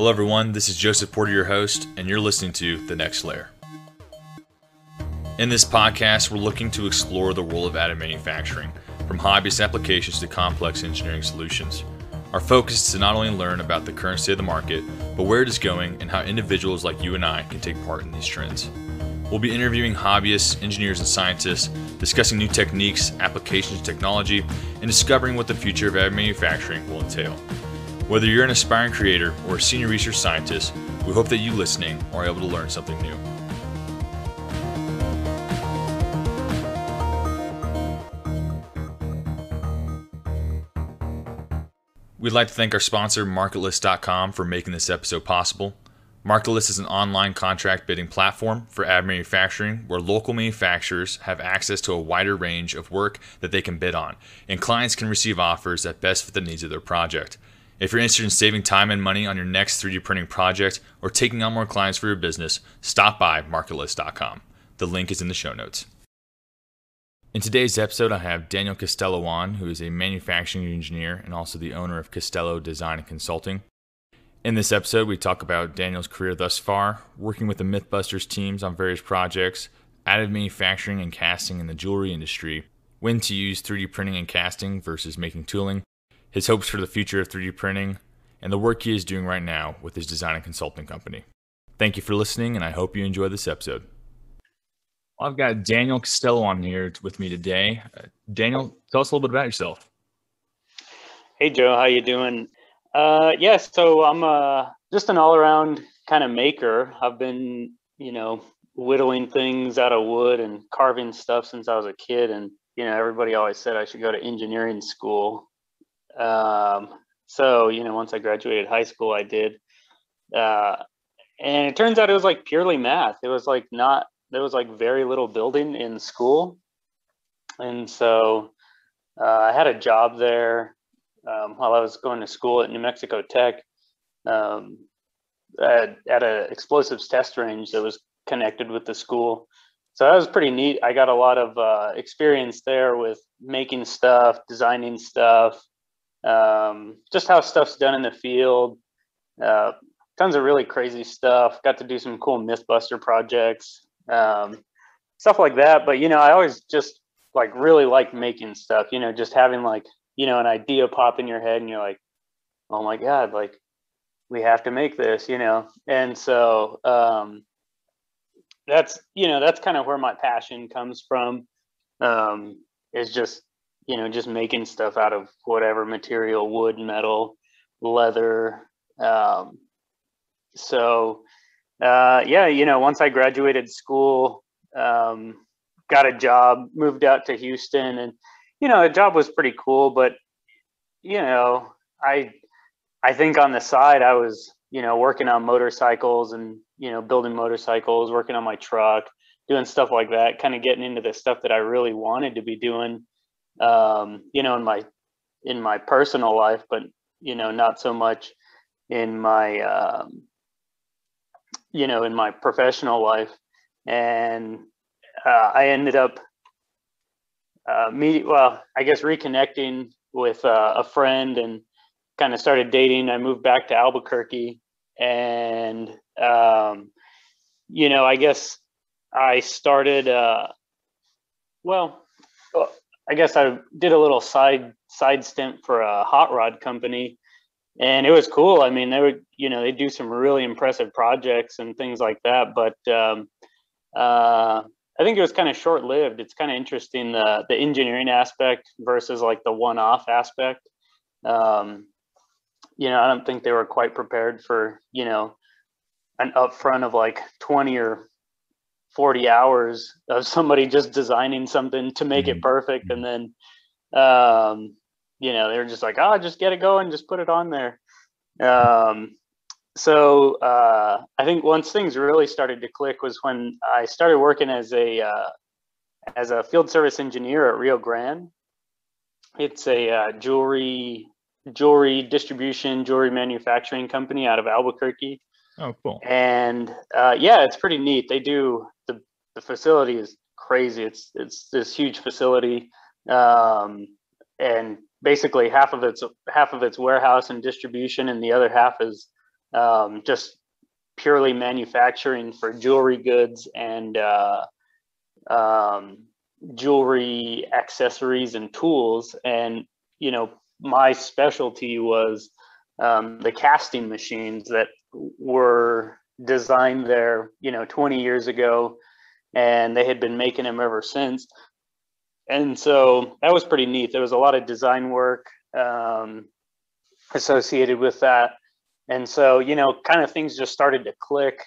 Hello, everyone. This is Joseph Porter, your host, and you're listening to The Next Layer. In this podcast, we're looking to explore the role of additive manufacturing, from hobbyist applications to complex engineering solutions. Our focus is to not only learn about the current state of the market, but where it is going and how individuals like you and I can take part in these trends. We'll be interviewing hobbyists, engineers, and scientists, discussing new techniques, applications, technology, and discovering what the future of additive manufacturing will entail. Whether you're an aspiring creator or a senior research scientist, we hope that you listening are able to learn something new. We'd like to thank our sponsor, MarketLyst.com, for making this episode possible. MarketLyst is an online contract bidding platform for ad manufacturing where local manufacturers have access to a wider range of work that they can bid on, and clients can receive offers that best fit the needs of their project. If you're interested in saving time and money on your next 3D printing project or taking on more clients for your business, stop by marketlyst.com. The link is in the show notes. In today's episode, I have Daniel Castelo on, who is a manufacturing engineer and also the owner of Castelo Design and Consulting. In this episode, we talk about Daniel's career thus far, working with the Mythbusters teams on various projects, additive manufacturing and casting in the jewelry industry, when to use 3D printing and casting versus making tooling, his hopes for the future of 3D printing, and the work he is doing right now with his design and consulting company. Thank you for listening, and I hope you enjoy this episode. I've got Daniel Castelo on here with me today. Uh, Daniel, tell us a little bit about yourself. Hey Joe, how you doing? Uh, yeah, so I'm uh, just an all-around kind of maker. I've been, you know, whittling things out of wood and carving stuff since I was a kid, and you know, everybody always said I should go to engineering school. Um, so, you know, once I graduated high school, I did. Uh, and it turns out it was like purely math. It was like not, there was like very little building in school. And so uh, I had a job there um, while I was going to school at New Mexico Tech um, at, at an explosives test range that was connected with the school. So that was pretty neat. I got a lot of uh, experience there with making stuff, designing stuff, um, just how stuff's done in the field. Uh, tons of really crazy stuff. Got to do some cool MythBuster projects, um, stuff like that. But you know, I always just like really like making stuff. You know, just having like you know an idea pop in your head, and you're like, oh my god, like we have to make this. You know, and so um, that's you know that's kind of where my passion comes from. Um, is just you know, just making stuff out of whatever material, wood, metal, leather. Um, so, uh, yeah, you know, once I graduated school, um, got a job, moved out to Houston, and you know, a job was pretty cool. But you know, I I think on the side, I was you know working on motorcycles and you know building motorcycles, working on my truck, doing stuff like that, kind of getting into the stuff that I really wanted to be doing um, you know, in my in my personal life, but you know, not so much in my um, you know in my professional life. And uh, I ended up uh, meeting, well, I guess reconnecting with uh, a friend and kind of started dating. I moved back to Albuquerque, and um, you know, I guess I started. Uh, well, I guess I did a little side side stint for a hot rod company, and it was cool. I mean, they would you know they do some really impressive projects and things like that. But um, uh, I think it was kind of short lived. It's kind of interesting the the engineering aspect versus like the one off aspect. Um, you know, I don't think they were quite prepared for you know an upfront of like 20 or 40 hours of somebody just designing something to make mm-hmm. it perfect and then um, you know they're just like oh just get it going just put it on there um, so uh, i think once things really started to click was when i started working as a uh, as a field service engineer at rio grande it's a uh, jewelry jewelry distribution jewelry manufacturing company out of albuquerque Oh, cool. And uh, yeah, it's pretty neat. They do the facility is crazy. It's it's this huge facility, um, and basically half of it's half of its warehouse and distribution, and the other half is um, just purely manufacturing for jewelry goods and uh, um, jewelry accessories and tools. And, you know, my specialty was um, the casting machines that were designed there, you know, 20 years ago, and they had been making them ever since. And so that was pretty neat. There was a lot of design work um, associated with that. And so, you know, kind of things just started to click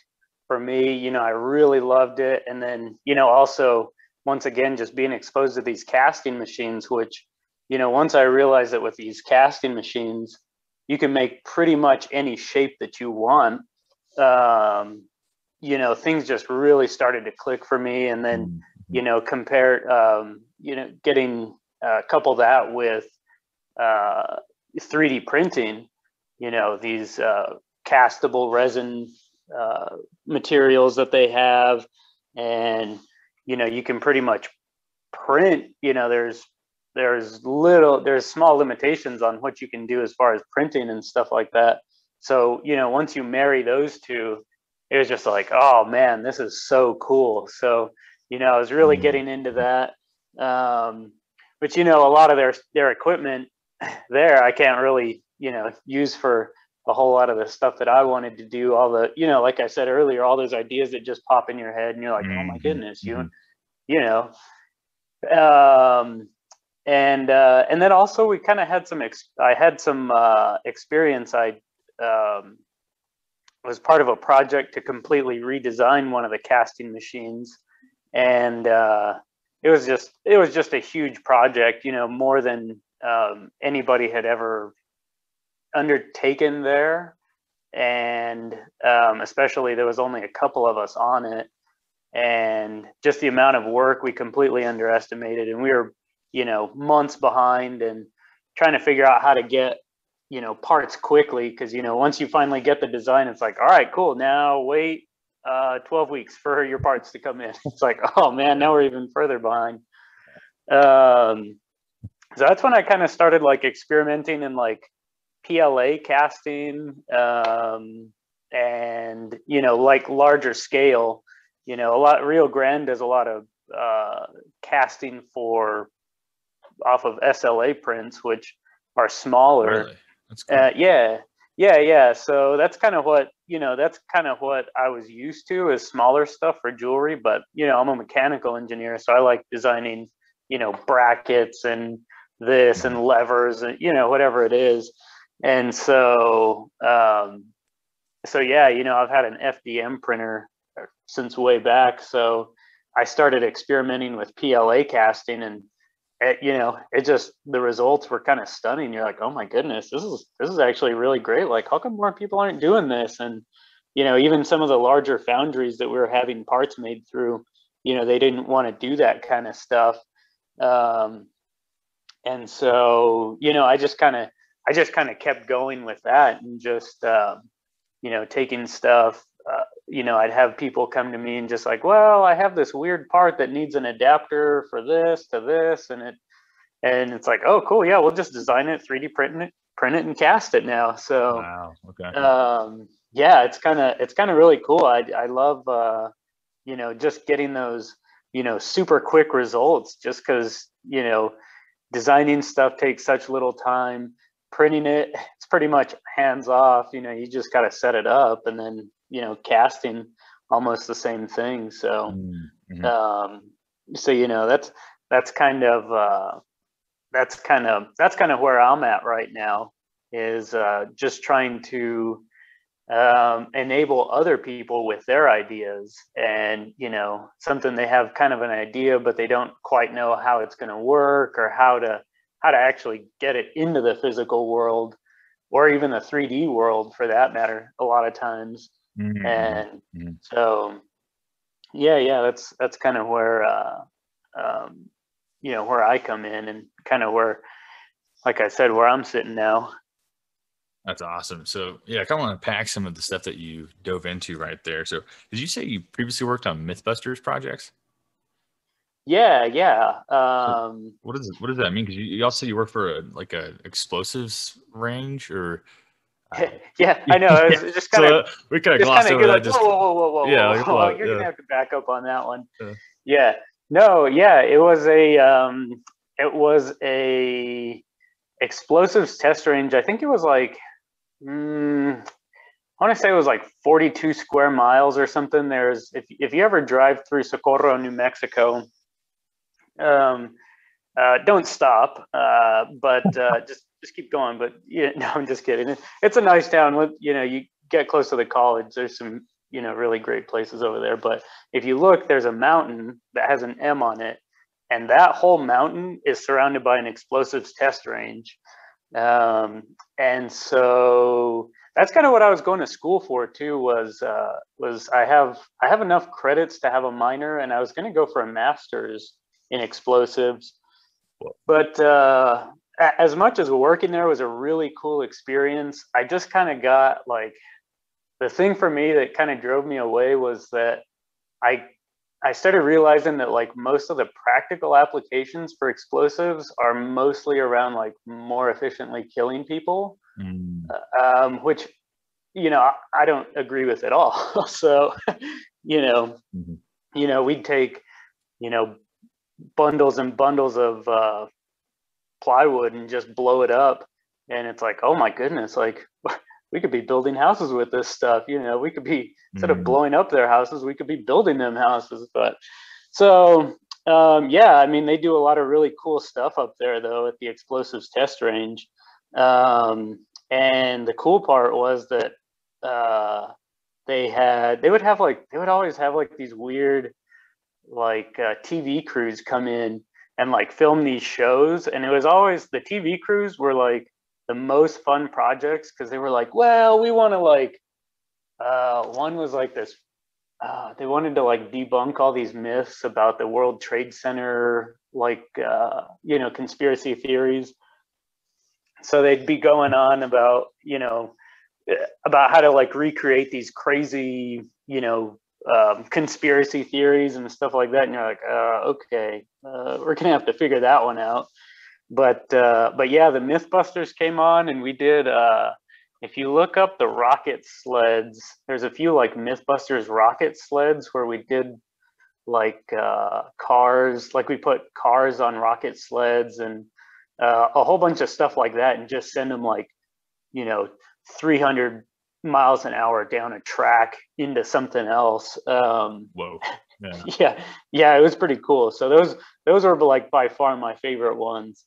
for me. You know, I really loved it. And then, you know, also, once again, just being exposed to these casting machines, which, you know, once I realized that with these casting machines, you can make pretty much any shape that you want. Um, you know, things just really started to click for me. And then, mm-hmm. you know, compare, um, you know, getting uh, couple that with uh, 3D printing, you know, these uh, castable resin uh, materials that they have. And, you know, you can pretty much print, you know, there's there's little there's small limitations on what you can do as far as printing and stuff like that so you know once you marry those two it was just like oh man this is so cool so you know i was really mm-hmm. getting into that um, but you know a lot of their their equipment there i can't really you know use for a whole lot of the stuff that i wanted to do all the you know like i said earlier all those ideas that just pop in your head and you're like oh my mm-hmm. goodness you mm-hmm. you know um and uh, and then also we kind of had some ex- I had some uh, experience. I um, was part of a project to completely redesign one of the casting machines, and uh, it was just it was just a huge project. You know, more than um, anybody had ever undertaken there, and um, especially there was only a couple of us on it, and just the amount of work we completely underestimated, and we were you know months behind and trying to figure out how to get you know parts quickly because you know once you finally get the design it's like all right cool now wait uh 12 weeks for your parts to come in it's like oh man now we're even further behind um so that's when i kind of started like experimenting in like pla casting um and you know like larger scale you know a lot rio grande does a lot of uh casting for off of SLA prints, which are smaller. Really? That's cool. Uh, yeah, yeah, yeah. So that's kind of what you know. That's kind of what I was used to is smaller stuff for jewelry. But you know, I'm a mechanical engineer, so I like designing you know brackets and this and levers and you know whatever it is. And so, um, so yeah, you know, I've had an FDM printer since way back. So I started experimenting with PLA casting and it, you know, it just the results were kind of stunning. You're like, oh my goodness, this is this is actually really great. Like, how come more people aren't doing this? And you know, even some of the larger foundries that we were having parts made through, you know, they didn't want to do that kind of stuff. Um, and so, you know, I just kind of, I just kind of kept going with that and just, um, you know, taking stuff uh, you know, I'd have people come to me and just like, well, I have this weird part that needs an adapter for this to this, and it, and it's like, oh, cool, yeah, we'll just design it, 3D print it, print it, and cast it now. So, wow, okay, um, yeah, it's kind of it's kind of really cool. I I love, uh, you know, just getting those, you know, super quick results, just because you know, designing stuff takes such little time printing it it's pretty much hands off you know you just got to set it up and then you know casting almost the same thing so mm-hmm. um so you know that's that's kind of uh that's kind of that's kind of where i'm at right now is uh just trying to um, enable other people with their ideas and you know something they have kind of an idea but they don't quite know how it's going to work or how to how to actually get it into the physical world or even the 3d world for that matter a lot of times Mm-hmm. And mm-hmm. so, yeah, yeah, that's that's kind of where uh, um, you know where I come in, and kind of where, like I said, where I'm sitting now. That's awesome. So yeah, I kind of want to pack some of the stuff that you dove into right there. So did you say you previously worked on MythBusters projects? Yeah, yeah. Um, what does what does that mean? Because you, you also you work for a like a explosives range, or yeah, I know. It was just kind of so we kind of glossed over that. Like, just whoa, whoa, whoa, whoa, yeah, whoa, whoa, you're yeah. gonna have to back up on that one. Yeah. Yeah, no, yeah, it was a um, it was a explosives test range. I think it was like, mm, I want to say it was like 42 square miles or something. There's if if you ever drive through Socorro, New Mexico, um, uh, don't stop, uh, but uh, just just keep going. But yeah, no, I'm just kidding. It's a nice town. With you know, you get close to the college. There's some you know really great places over there. But if you look, there's a mountain that has an M on it, and that whole mountain is surrounded by an explosives test range. Um, and so that's kind of what I was going to school for too. Was uh, was I have I have enough credits to have a minor, and I was going to go for a master's in explosives. But uh, as much as working there was a really cool experience, I just kind of got like the thing for me that kind of drove me away was that I I started realizing that like most of the practical applications for explosives are mostly around like more efficiently killing people, Mm, um, which you know I, I don't agree with at all. so you know, Mhm. you know we'd take you know bundles and bundles of uh, plywood and just blow it up, and it's like oh my goodness, like we could be building houses with this stuff. You know, we could be instead of mm, blowing up their houses, we could be building them houses. But so um, yeah, I mean, they do a lot of really cool stuff up there though at the explosives test range. Um, and the cool part was that uh, they had they would have like they would always have like these weird like uh, TV crews come in and like film these shows, and it was always the TV crews were like the most fun projects because they were like, well, we want to like uh, one was like this. Uh, they wanted to like debunk all these myths about the World Trade Center, like uh, you know, conspiracy theories. So they'd be going on about you know eh, about how to like recreate these crazy you know um, conspiracy theories and stuff like that. And you're like, uh, okay, uh, we're gonna have to figure that one out. But uh, but yeah, the MythBusters came on, and we did. Uh, if you look up the rocket sleds, there's a few like MythBusters rocket sleds where we did like uh, cars, like we put cars on rocket sleds and uh, a whole bunch of stuff like that, and just send them like, you know, 300 miles an hour down a track into something else. Um, whoa. Yeah. yeah, yeah, it was pretty cool. So those those were like by far my favorite ones.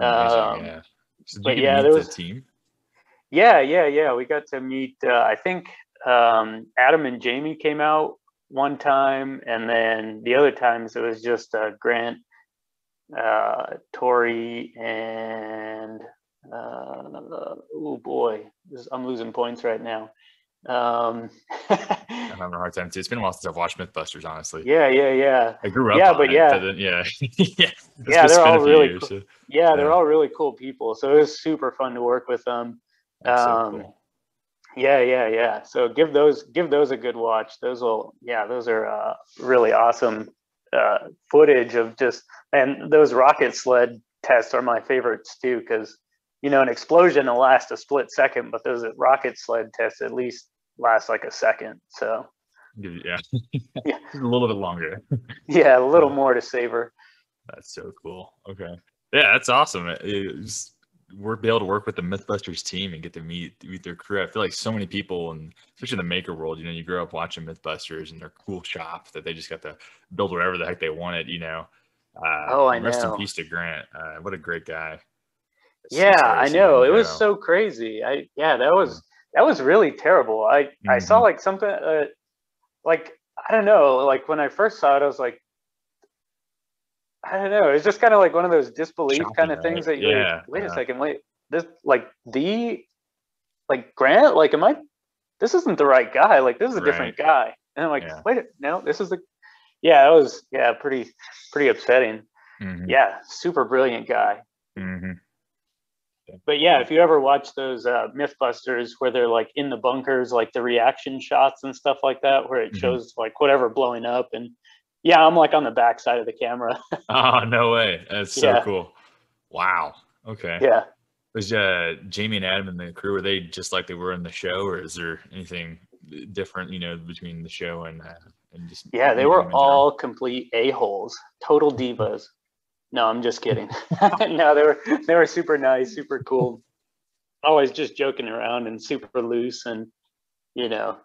Um, yeah. So but yeah, yeah, there was- the team. Yeah, yeah, yeah. We got to meet. Uh, I think um, Adam and Jamie came out one time, and then the other times it was just uh, Grant, uh, Tory, and uh, oh boy, this, I'm losing points right now. Um, I'm having a hard time too. It's been a while since I've watched MythBusters, honestly. yeah, yeah, yeah. I grew up Yeah, but yeah. yeah, yeah. Yeah, they're all really years, cool. so Yeah, they're Yeah. all really cool people. So it was super fun to work with them. that's so Um, cool. Yeah, yeah, yeah. So give those give those a good watch. Those will yeah, those are uh, really awesome uh, footage of just and those rocket sled tests are my favorites too because you know an explosion will last a split second, but those rocket sled tests at least last like a second. So Yeah. Yeah. a little bit longer. yeah, a little more to savor. That's so cool. Okay. Yeah, that's awesome. It- it's- we're be able to work with the MythBusters team and get to meet meet their crew. I feel like so many people, and especially in the maker world, you know, you grow up watching MythBusters and their cool shop that they just got to build whatever the heck they wanted. You know. Uh, Oh, I Rest know. in peace to Grant. Uh, what a great guy. Yeah, I know. It was so crazy. I yeah, that was that was really terrible. I I saw Mhm. like something uh, like I don't know, like when I first saw it I was like I don't know. It's just kind of like one of those disbelief kind of right? things that you're Yeah, like, wait a second, wait. This like the like Grant, like am I this isn't the right guy. Like this is a different guy. And I'm like, Yeah. wait, no, this is the yeah, that was yeah, pretty pretty upsetting. Mhm, Yeah, super brilliant guy. mhm. But yeah, if you ever watch those uh, MythBusters where they're like in the bunkers, like the reaction shots and stuff like that, where it Mhm. shows like whatever blowing up, and yeah, I'm like on the back side of the camera. Oh no way! That's so Yeah. cool. Wow. Okay. yeah, was uh, Jamie and Adam and the crew were they just like they were in the show, or is there anything different, you know, between the show and uh, and just yeah, they were all complete a holes, total divas. No, I'm just kidding. no, they were they were super nice, super cool. Always just joking around and super loose, and you know,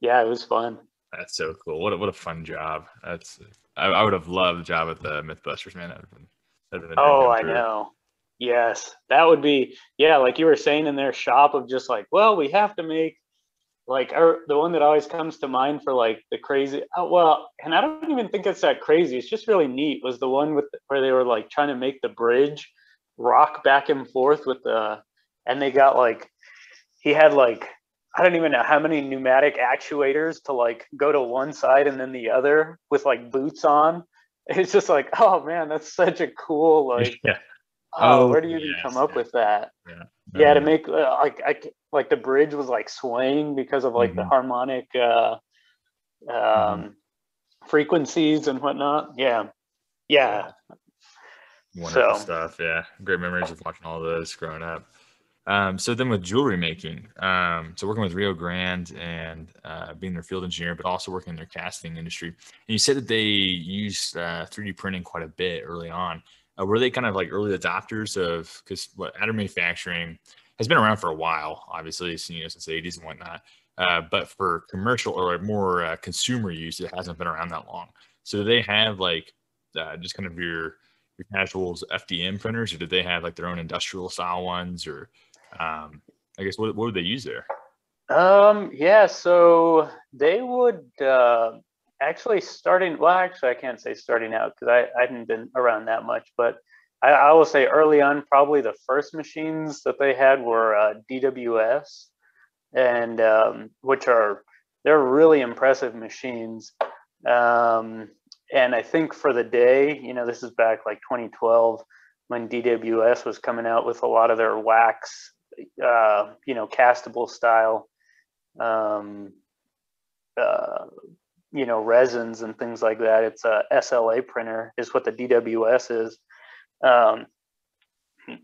yeah, it was fun. That's so cool. What a, what a fun job. That's I, I would have loved the job at the MythBusters, man. That been, that been oh, I know. Yes, that would be yeah, like you were saying in their shop of just like, well, we have to make like our, the one that always comes to mind for like the crazy. Oh, well, and I don't even think it's that crazy. It's just really neat. Was the one with where they were like trying to make the bridge rock back and forth with the, and they got like, he had like I don't even know how many pneumatic actuators to like go to one side and then the other with like boots on. It's just like, oh man, that's such a cool like yeah. Oh, oh, where do you yes, come up with that? Yeah, yeah, to make uh, like I like the bridge was like swaying because of like mm-hmm. the harmonic uh, um, mm-hmm. frequencies and whatnot. Yeah, yeah. Wonderful so. stuff. Yeah, great memories of watching all those growing up. Um, so then with jewelry making, um, so working with Rio Grande and uh, being their field engineer, but also working in their casting industry. And you said that they used uh, 3D printing quite a bit early on. Uh, were they kind of like early adopters of because what additive manufacturing has been around for a while, obviously, you know, since the 80s and whatnot. Uh, but for commercial or more uh, consumer use, it hasn't been around that long. So do they have like uh, just kind of your your casuals FDM printers, or did they have like their own industrial style ones, or um, I guess what what would they use there? Um, yeah, so they would uh, actually starting well actually i can't say starting out because I, I hadn't been around that much but I, I, will say early on probably the first machines that they had were uh, dws and um, which are they're really impressive machines um, and i think for the day you know this is back like 2012 when dws was coming out with a lot of their wax uh, you know castable style um, uh, you know resins and things like that. It's a SLA printer is what the DWS is. Um,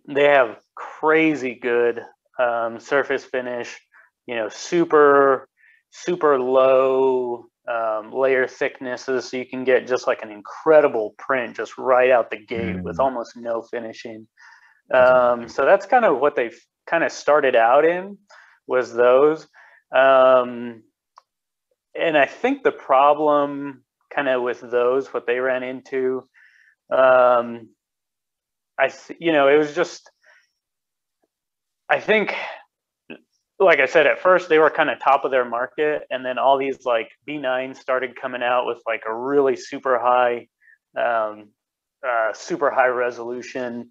they have crazy good um, surface finish. You know, super super low um, layer thicknesses, so you can get just like an incredible print just right out the gate mm. with almost no finishing. Um, so that's kind of what they've kind of started out in was those. Um, and I think the problem kind of with those, what they ran into, um, I, you know, it was just, I think, like I said, at first they were kind of top of their market, and then all these like B9 started coming out with like a really super high, um, uh, super high resolution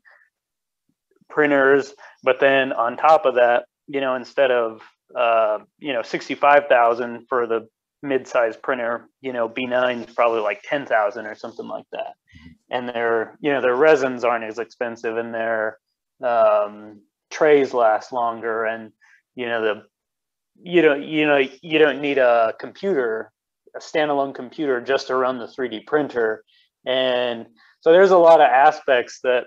printers. But then on top of that, you know, instead of uh, you know 65,000 for the mid-sized printer, you know, B9 is probably like 10,000 or something like that. And their, you know, their resins aren't as expensive and their um, trays last longer. And, you know, the, you don't, you know, you don't need a computer, a standalone computer just to run the 3D printer. And so there's a lot of aspects that,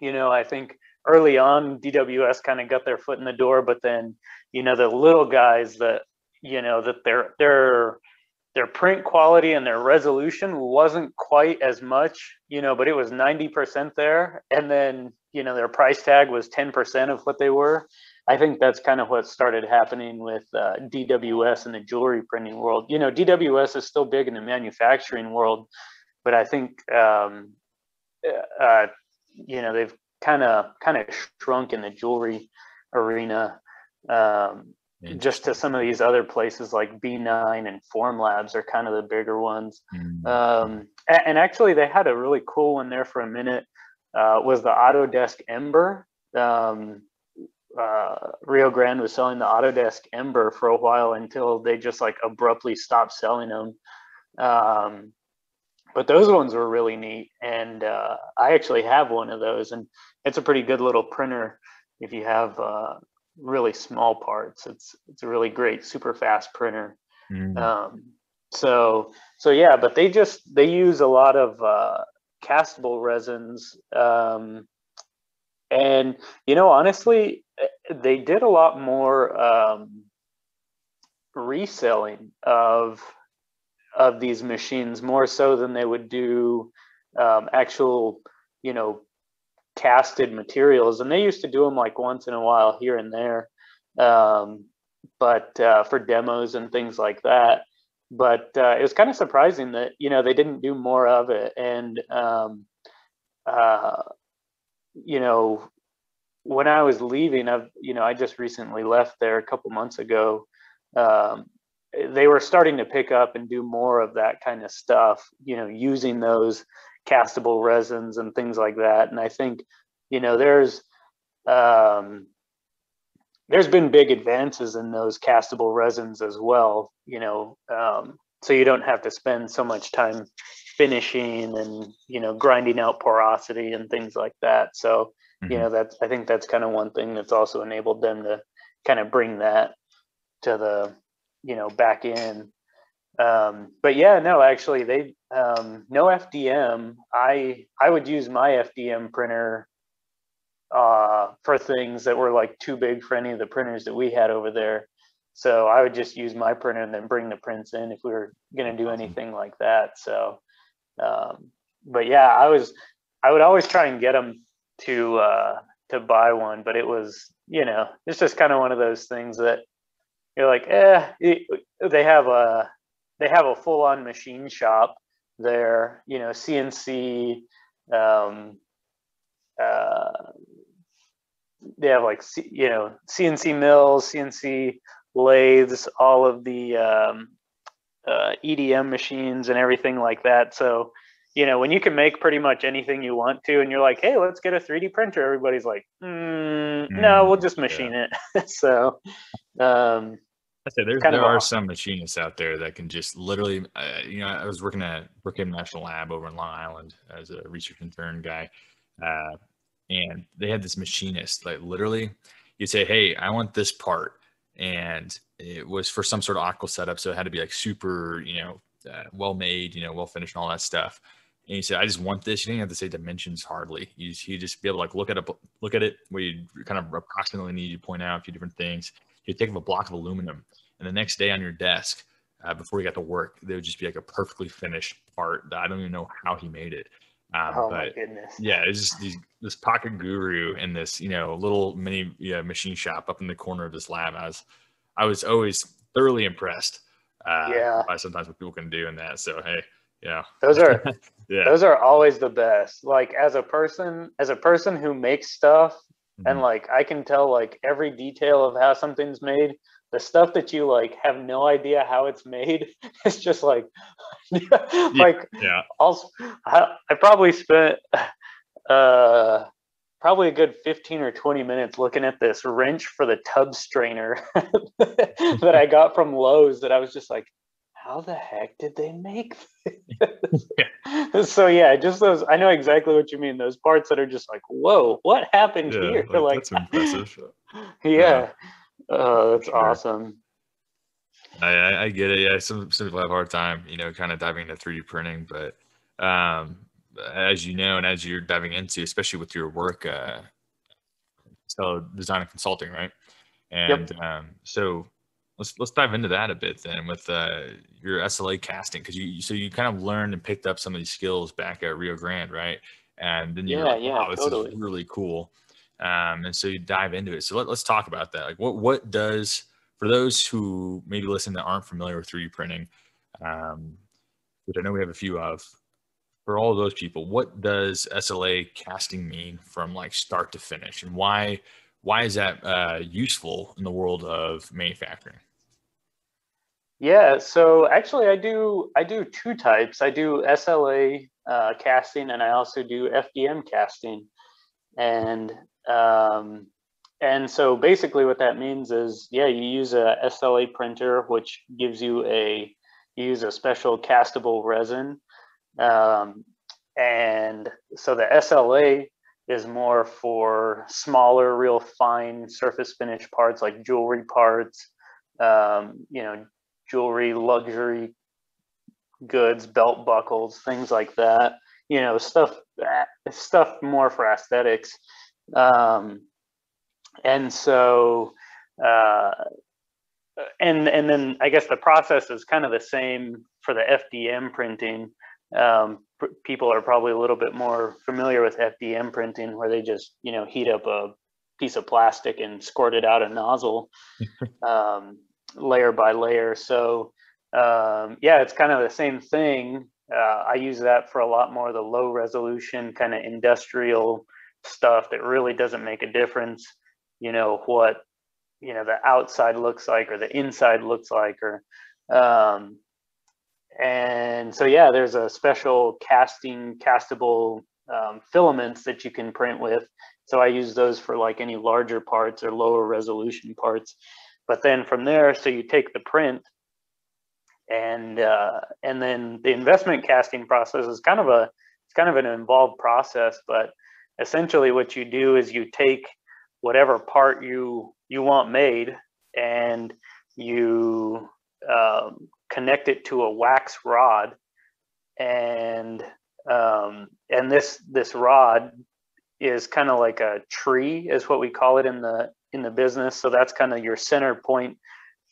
you know, I think early on DWS kind of got their foot in the door, but then, you know, the little guys that you know that their their their print quality and their resolution wasn't quite as much, you know, but it was 90% there. And then, you know, their price tag was 10% of what they were. I think that's kind of what started happening with uh, DWS in the jewelry printing world. You know, DWS is still big in the manufacturing world, but I think, um, uh, uh you know, they've kind of kind of shrunk in the jewelry arena. Um, just to some of these other places like B9 and Formlabs are kind of the bigger ones. Mm. Um, and, and, actually, they had a really cool one there for a minute. Uh, was the Autodesk Ember. Um, uh, Rio Grande was selling the Autodesk Ember for a while until they just like abruptly stopped selling them. Um, but those ones were really neat, and uh, I actually have one of those, and it's a pretty good little printer if you have uh, really small parts. It's it's a really great, super fast printer. Mm. Um, so so yeah, but they just they use a lot of uh, castable resins. Um, and you know, honestly, they did a lot more um, reselling of of these machines more so than they would do um, actual, you know, casted materials. And they used to do them like once in a while here and there, um, but uh, for demos and things like that. But uh, it was kind of surprising that you know they didn't do more of it. And um, uh, you know, when I was leaving, I've you know I just recently left there a couple months ago. Um, they were starting to pick up and do more of that kind of stuff. You know, using those castable resins and things like that. And I think you know there's um, there's been big advances in those castable resins as well. You know, um, so you don't have to spend so much time finishing and you know grinding out porosity and things like that. So mm-hmm. you know that's I think that's kind of one thing that's also enabled them to kind of bring that to the you know back in. Um, but yeah, no, actually they um, no FDM. I I would use my FDM printer uh, for things that were like too big for any of the printers that we had over there. So I would just use my printer and then bring the prints in if we were going to do anything like that. So, um, but yeah, I was, I would always try and get them to, uh, to buy one, but it was, you know, it's just kind of one of those things that you're like, eh, it, they have a, they have a full on machine shop there, you know, CNC, um, uh, they have like, you know, CNC mills, CNC lathes, all of the um, uh, EDM machines and everything like that. So, you know, when you can make pretty much anything you want to, and you're like, hey, let's get a 3D printer, everybody's like, mm, mm, no, we'll just machine yeah. it. so, um, I say there, there are awesome. some machinists out there that can just literally, uh, you know, I was working at Brookhaven National Lab over in Long Island as a research intern guy, uh, and they had this machinist like literally, you say, hey, I want this part, and it was for some sort of aqua setup, so it had to be like super, you know, uh, well made, you know, well finished, and all that stuff. And he said, "I just want this." You didn't have to say dimensions hardly. You just, you just be able to like look at a look at it where you kind of approximately need to point out a few different things. You take up a block of aluminum, and the next day on your desk, uh, before you got to work, there would just be like a perfectly finished part that I don't even know how he made it. Um, oh but my goodness! Yeah, it's just these, this pocket guru in this you know little mini yeah, machine shop up in the corner of this lab. I was I was always thoroughly impressed. Uh, yeah. By sometimes what people can do in that. So hey, yeah. Those are yeah. Those are always the best. Like as a person, as a person who makes stuff, mm-hmm. and like I can tell like every detail of how something's made the stuff that you like have no idea how it's made it's just like like yeah I'll, I, I probably spent uh probably a good 15 or 20 minutes looking at this wrench for the tub strainer that I got from Lowe's that I was just like how the heck did they make this? yeah. so yeah just those i know exactly what you mean those parts that are just like whoa what happened yeah, here like, like that's impressive yeah. Oh, that's sure. awesome. I, I, I, get it. Yeah, some some people have a hard time, you know, kind of diving into 3D printing, but um, as you know, and as you're diving into, especially with your work, uh, so design and consulting, right? And yep. um, so let's let's dive into that a bit then with uh, your SLA casting because you so you kind of learned and picked up some of these skills back at Rio Grande, right? And then you're yeah, like, wow, yeah, this totally. is really cool um, and so you dive into it. So let, us talk about that. Like, what what does for those who maybe listen that aren't familiar with 3D printing, um, which I know we have a few of, for all of those people, what does SLA casting mean from like start to finish, and why why is that uh, useful in the world of manufacturing? Yeah, so actually, I do I do two types. I do SLA uh, casting, and I also do FDM casting. And um, and so basically what that means is, yeah, you use a SLA printer, which gives you a, you use a special castable resin. Um, and so the SLA is more for smaller, real fine surface finish parts like jewelry parts, um, you know, jewelry, luxury goods, belt buckles, things like that. You know, stuff stuff more for aesthetics. Um, and so, uh, and and then I guess the process is kind of the same for the FDM printing. Um, pr- people are probably a little bit more familiar with FDM printing, where they just you know heat up a piece of plastic and squirt it out a nozzle, um, layer by layer. So um, yeah, it's kind of the same thing. Uh, I use that for a lot more of the low resolution kind of industrial stuff that really doesn't make a difference. You know what you know the outside looks like or the inside looks like or um, and so yeah there's a special casting castable um, filaments that you can print with so i use those for like any larger parts or lower resolution parts but then from there so you take the print and uh, and then the investment casting process is kind of a it's kind of an involved process but essentially what you do is you take whatever part you you want made and you um, connect it to a wax rod and um, and this this rod is kind of like a tree is what we call it in the in the business. So that's kind of your center point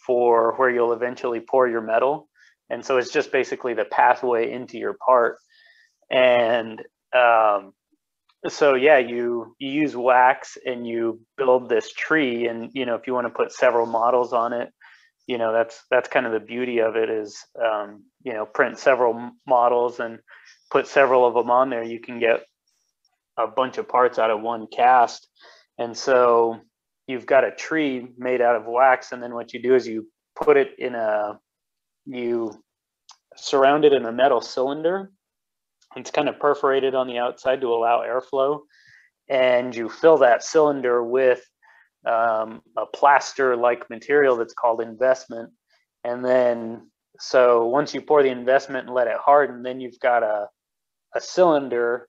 for where you'll eventually pour your metal. And so it's just basically the pathway into your part. And um, so yeah you you use wax and you build this tree. And you know if you want to put several models on it you know that's that's kind of the beauty of it is um, you know print several models and put several of them on there. You can get a bunch of parts out of one cast. And so you've got a tree made out of wax and then what you do is you put it in a you surround it in a metal cylinder it's kind of perforated on the outside to allow airflow. And you fill that cylinder with um, a plaster like material that's called investment. And then, so once you pour the investment and let it harden, then you've got a, a cylinder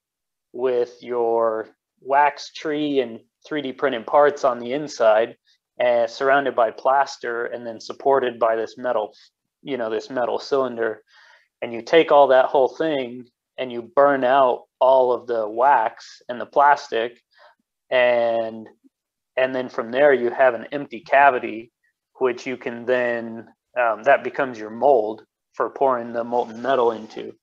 with your wax tree and 3D printed parts on the inside, uh, surrounded by plaster, and then supported by this metal, you know, this metal cylinder. And you take all that whole thing and you burn out all of the wax and the plastic and and then from there you have an empty cavity which you can then um, that becomes your mold for pouring the molten metal into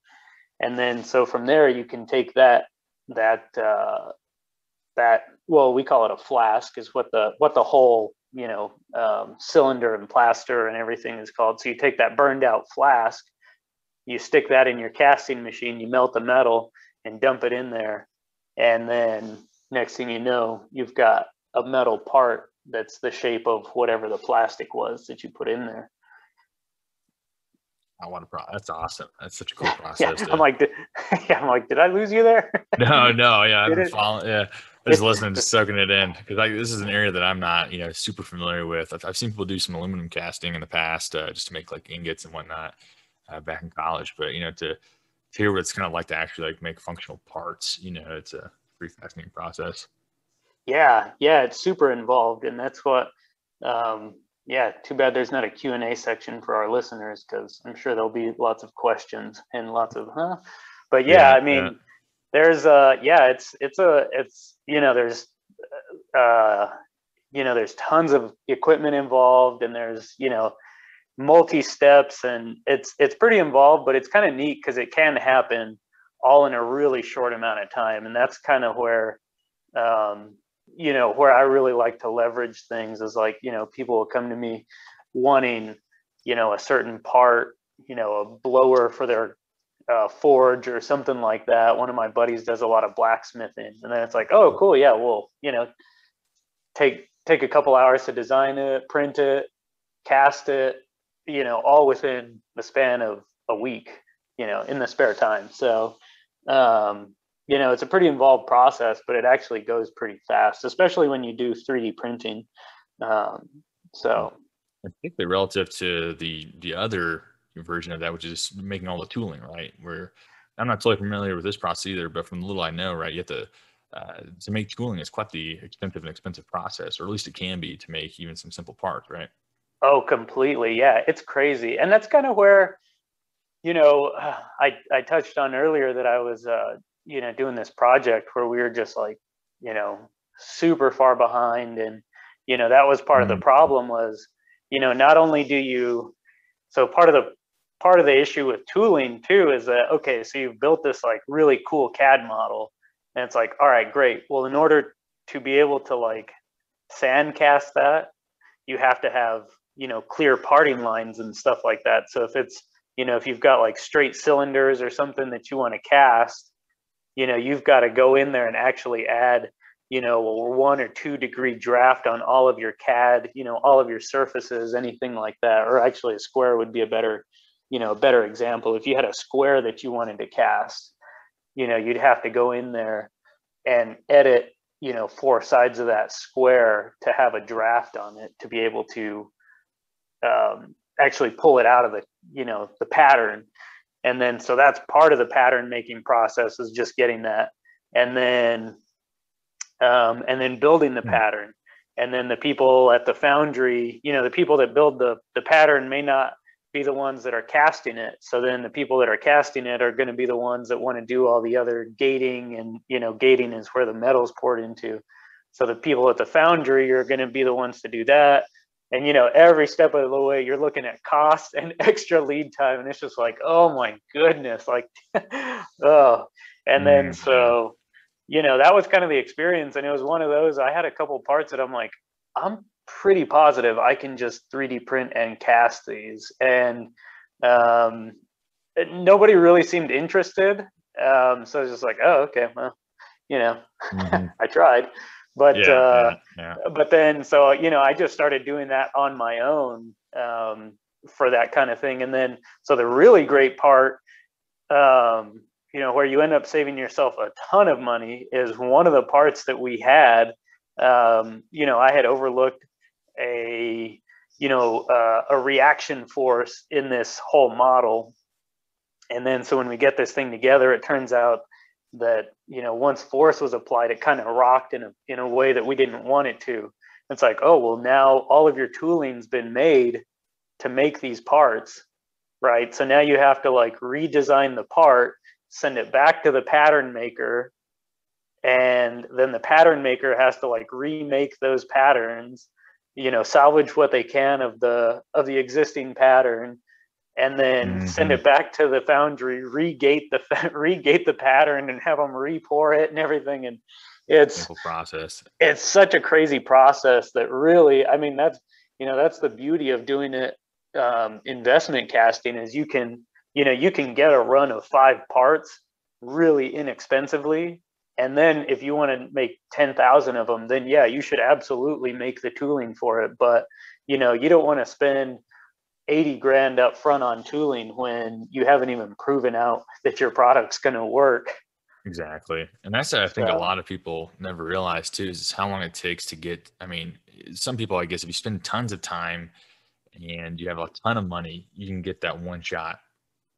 and then so from there you can take that that uh, that well we call it a flask is what the what the whole you know um, cylinder and plaster and everything is called so you take that burned out flask you stick that in your casting machine, you melt the metal and dump it in there. And then next thing you know, you've got a metal part that's the shape of whatever the plastic was that you put in there. I want to pro. That's awesome. That's such a cool process. yeah, I'm like, did, yeah, I'm like, did I lose you there? no, no, yeah, I'm following. Yeah, just listening, just soaking it in because this is an area that I'm not, you know, super familiar with. I've, I've seen people do some aluminum casting in the past, uh, just to make like ingots and whatnot uh, back in college. But you know, to, to hear what it's kind of like to actually like make functional parts, you know, it's a pretty fascinating process. Yeah, yeah, it's super involved, and that's what. Um, yeah, too bad there's not a Q and A section for our listeners because I'm sure there'll be lots of questions and lots of huh. But yeah, yeah I mean, yeah. There's uh yeah, it's it's a it's you know there's uh you know there's tons of equipment involved and there's you know multi steps and it's it's pretty involved but it's kind of neat because it can happen all in a really short amount of time. And that's kind of where um, you know where i really like to leverage things is like you know people will come to me wanting you know a certain part you know a blower for their uh, forge or something like that one of my buddies does a lot of blacksmithing and then it's like oh cool yeah well you know take take a couple hours to design it print it cast it you know, all within the span of a week, you know, in the spare time. So, um, you know, it's a pretty involved process, but it actually goes pretty fast, especially when you do 3D printing. Um, so, particularly relative to the the other version of that, which is making all the tooling, right? Where I'm not totally familiar with this process either, but from the little I know, right, you have to uh, to make tooling is quite the expensive and expensive process, or at least it can be to make even some simple parts, right? Oh, completely. Yeah, it's crazy. And that's kind of where, you know, I, I touched on earlier that I was, uh, you know, doing this project where we were just like, you know, super far behind and you know that was part mm-hmm. of the mm. problem was you know not only do you so part of the part of the issue with tooling too is that okay so you've built this like really cool cad model and it's like all right great. Well in order to be able to like sand cast that you have to have you know clear parting lines and stuff like that. So if it's you know if you've got like straight cylinders or something that you want to cast you know you've got to go in there and actually add you know one or two degree draft on all of your cad you know all of your surfaces anything like that or actually a square would be a better you know a better example if you had a square that you wanted to cast you know you'd have to go in there and edit you know four sides of that square to have a draft on it to be able to um, actually pull it out of the you know the pattern. And then so that's part of the pattern making process is just getting that. And then um, and then building the hmm. pattern. And then the people at the foundry you know the people that build the the pattern may not be the ones that are casting it. So then the people that are casting it are going to be the ones that want to do all the other gating and you know gating is where the metal's poured into. So the people at the foundry are going to be the ones to do that. And you know every step of the way you're looking at cost and extra lead time and it's just like oh my goodness like oh. And then mm-hmm. so you know that was kind of the experience and it was one of those i had a couple parts that i'm like i'm pretty positive. I can just 3d print and cast these. And um, nobody really seemed interested. Um, so i was just like oh okay well you know mm-hmm. i tried. But yeah, uh, yeah, yeah. but then so you know i just started doing that on my own um, for that kind of thing. And then so the really great part um, you know where you end up saving yourself a ton of money is one of the parts that we had um, you know i had overlooked a you know uh, a reaction force in this whole model. And then so when we get this thing together it turns out that you know once force was applied it kind of rocked in a in a way that we didn't want it to. It's like oh well now all of your tooling's been made to make these parts right? So now you have to like redesign the part send it back to the pattern maker and then the pattern maker has to like remake those patterns you know salvage what they can of the of the existing pattern and then mm-hmm. send it back to the foundry, regate the regate the pattern, and have them re-pour it and everything. And it's process. It's such a crazy process that really, I mean, that's you know that's the beauty of doing it um, investment casting is you can you know you can get a run of five parts really inexpensively and then if you want to make 10,000 of them then yeah you should absolutely make the tooling for it but you know you don't want to spend 80 grand up front on tooling when you haven't even proven out that your product's going to work. Exactly. And that's I think so, a lot of people never realize too is how long it takes to get I mean, some people I guess if you spend tons of time and you have a ton of money, you can get that one shot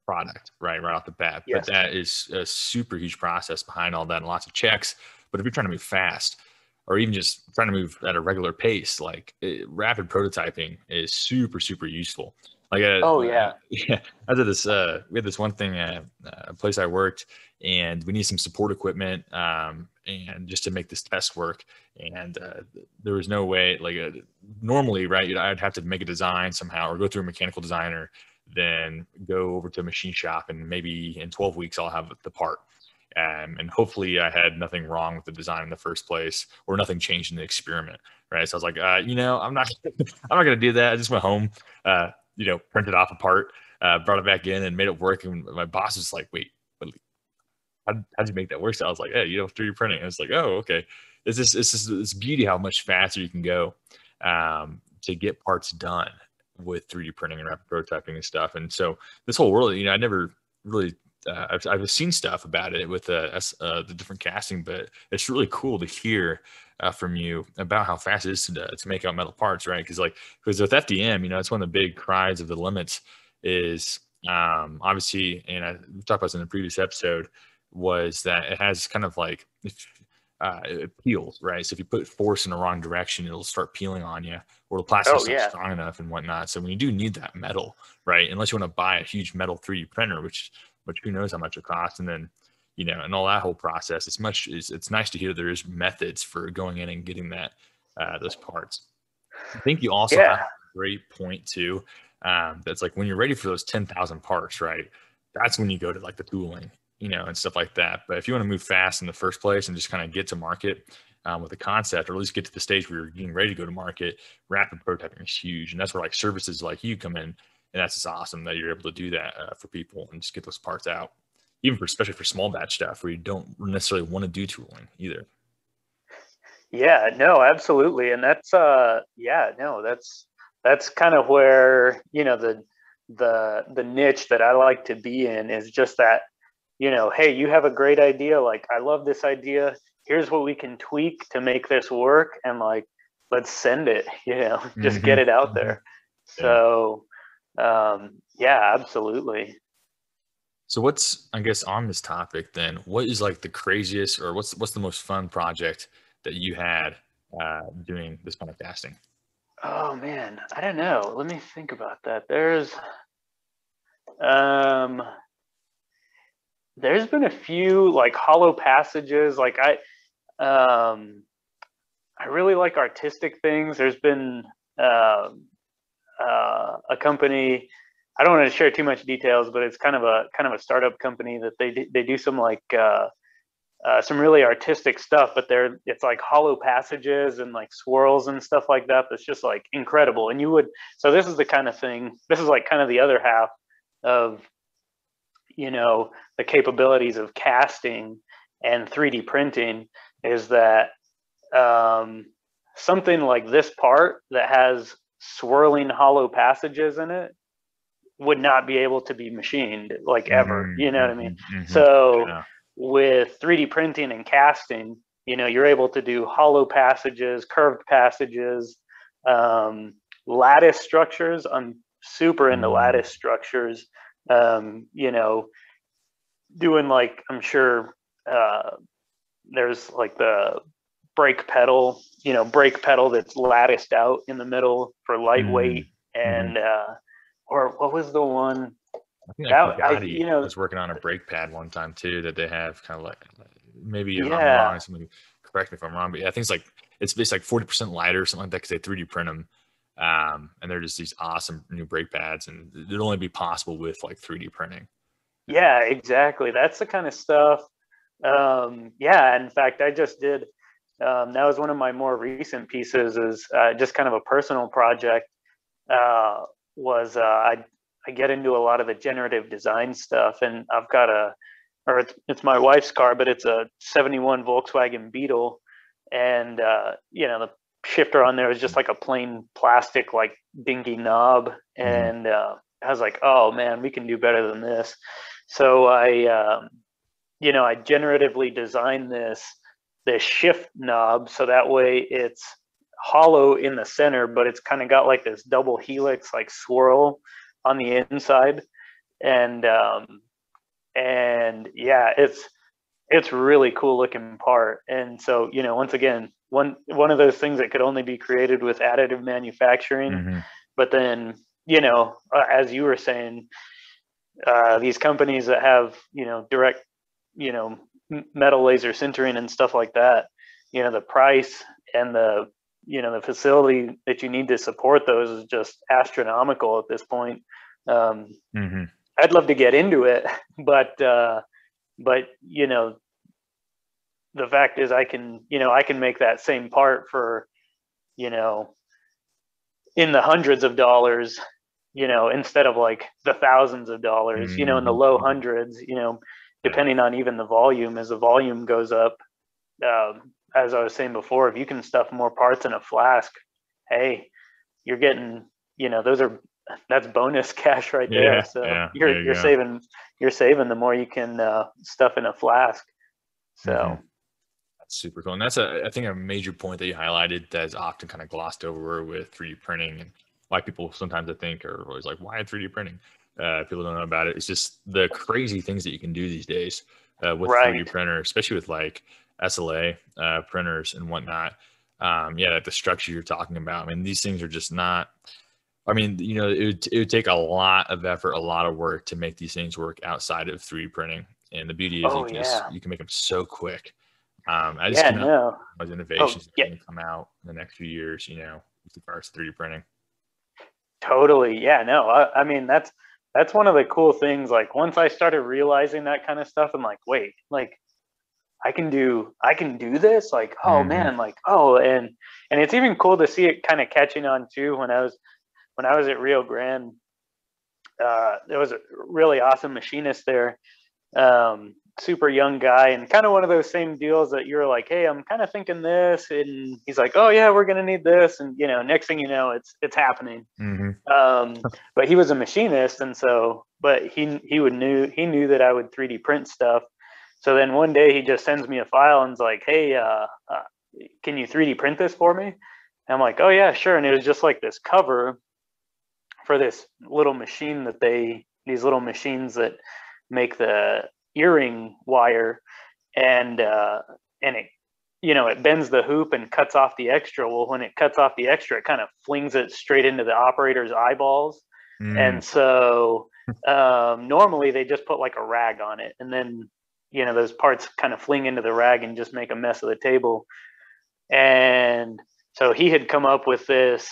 product right right off the bat. Yes. But that is a super huge process behind all that and lots of checks. But if you're trying to move fast, or even just trying to move at a regular pace, like it, rapid prototyping is super, super useful. Like, uh, oh yeah, yeah. I did this. Uh, we had this one thing at a place I worked, and we need some support equipment, um, and just to make this test work. And uh, there was no way, like, uh, normally, right? I'd have to make a design somehow, or go through a mechanical designer, then go over to machine shop, and maybe in 12 weeks I'll have the part. Um, and hopefully I had nothing wrong with the design in the first place or nothing changed in the experiment. Right. So I was like, uh, you know, I'm not, I'm not going to do that. I just went home, uh, you know, printed off a part, uh, brought it back in and made it work. And my boss was like, wait, how, how'd you make that work? So I was like, hey, you know, 3D printing. And it's like, oh, okay. It's just, it's just, it's beauty how much faster you can go um, to get parts done with 3D printing and rapid prototyping and stuff. And so this whole world, you know, I never really uh, I've, I've seen stuff about it with uh, uh, the different casting, but it's really cool to hear uh, from you about how fast it is to, to make out metal parts, right? Because like because with FDM, you know, it's one of the big cries of the limits is um, obviously, and I talked about this in the previous episode, was that it has kind of like uh, it peels, right? So if you put force in the wrong direction, it'll start peeling on you, or the plastic's oh, yeah. not strong enough and whatnot. So when you do need that metal, right? Unless you want to buy a huge metal 3D printer, which which who knows how much it costs. And then, you know, and all that whole process. It's much, it's, it's nice to hear there's methods for going in and getting that, uh, those parts. I think you also yeah. have a great point too. Um, that's like when you're ready for those 10,000 parts, right? That's when you go to like the tooling, you know, and stuff like that. But if you want to move fast in the first place and just kind of get to market, um, with a concept, or at least get to the stage where you're getting ready to go to market, rapid prototyping is huge. And that's where like services like you come in. And that's just awesome that you're able to do that uh, for people and just get those parts out, even for, especially for small batch stuff where you don't necessarily want to do tooling either. Yeah, no, absolutely. And that's, uh, yeah, no, that's, that's kind of where, you know, the, the, the niche that I like to be in is just that, you know, Hey, you have a great idea. Like, I love this idea here's what we can tweak to make this work and like let's send it you know just mm-hmm. get it out there mm-hmm. yeah. so um yeah absolutely so what's i guess on this topic then what is like the craziest or what's what's the most fun project that you had uh doing this kind of casting oh man i don't know let me think about that there's um there's been a few like hollow passages like i um, I really like artistic things. There's been uh, uh, a company. I don't want to share too much details, but it's kind of a kind of a startup company that they they do some like uh, uh, some really artistic stuff. But they're it's like hollow passages and like swirls and stuff like that. That's just like incredible. And you would so this is the kind of thing. This is like kind of the other half of you know the capabilities of casting and 3D printing is that um, something like this part that has swirling hollow passages in it would not be able to be machined like ever. Mm-hmm, you know what I mean? Mm-hmm, mm-hmm. so yeah. with 3D printing and casting, you know, you're able to do hollow passages, curved passages, um, lattice structures. I'm super into mm. lattice structures. Um, you know, doing like I'm sure uh, there's like the brake pedal, you know, brake pedal that's latticed out in the middle for lightweight mm-hmm. and uh or what was the one I think that, I, you know, was working on a brake pad one time too that they have kind of like maybe yeah. I'm wrong. Somebody correct me if I'm wrong, but yeah, I think it's like it's based like 40% lighter or something like that because they 3D print them. Um, and they're just these awesome new brake pads, and it'd only be possible with like 3D printing. Yeah, exactly. That's the kind of stuff um, yeah, in fact, I just did. Um, that was one of my more recent pieces. Is uh, just kind of a personal project. Uh, was uh, I I get into a lot of the generative design stuff, and I've got a, or it's it's my wife's car, but it's a '71 Volkswagen Beetle, and uh, you know the shifter on there is just like a plain plastic like dinky knob, mm-hmm. and uh, I was like, oh man, we can do better than this. So I um, you know, I generatively designed this this shift knob so that way it's hollow in the center, but it's kind of got like this double helix like swirl on the inside, and um, and yeah, it's it's really cool looking part. And so you know, once again, one one of those things that could only be created with additive manufacturing, mm-hmm. but then you know, uh, as you were saying, uh, these companies that have you know direct you know metal laser sintering and stuff like that you know the price and the you know the facility that you need to support those is just astronomical at this point um, mm-hmm. i'd love to get into it but uh, but you know the fact is i can you know i can make that same part for you know in the hundreds of dollars you know instead of like the thousands of dollars mm-hmm. you know in the low mm-hmm. hundreds you know depending on even the volume, as the volume goes up, um, as I was saying before, if you can stuff more parts in a flask, hey, you're getting, you know, those are that's bonus cash right there. Yeah, so yeah, you're you you're saving you're saving the more you can uh, stuff in a flask. So mm-hmm. That's super cool, and that's a I think a major point that you highlighted that is often kind of glossed over with 3D printing and why people sometimes I think are always like, why 3D printing? Uh, people don't know about it. It's just the crazy things that you can do these days uh, with right. 3D printer, especially with like SLA uh, printers and whatnot. Um, yeah, like the structure you're talking about. I mean, these things are just not. I mean, you know, it would, it would take a lot of effort, a lot of work to make these things work outside of 3D printing. And the beauty is Oh, you can just, you can make them so quick. Um, I just Yeah, no. those innovations that yeah. come out in the next few years, you know, as far as 3D printing. Totally. Yeah, no. I, I mean, that's that's one of the cool things. Like once I started realizing that kind of stuff, I'm like, wait, like I can do I can do this. Like, oh Mhm. man, like oh, and and it's even cool to see it kind of catching on too. When I was when I was at Rio Grande, uh, there was a really awesome machinist there, um, super young guy, and kind of one of those same deals that you're like, hey, I'm kind of thinking this, and he's like, oh yeah, we're gonna need this, and you know, next thing you know, it's it's happening. Mm-hmm. um, but he was a machinist and so but he he would knew he knew that i would 3d print stuff. So then one day he just sends me a file and's like hey uh, uh, can you 3d print this for me? And i'm like oh yeah sure and it was just like this cover for this little machine that they these little machines that make the earring wire and uh and it you know it bends the hoop and cuts off the extra. Well when it cuts off the extra it kind of flings it straight into the operator's eyeballs. Mm. and so um, normally they just put like a rag on it. And then you know those parts kind of fling into the rag and just make a mess of the table. And so he had come up with this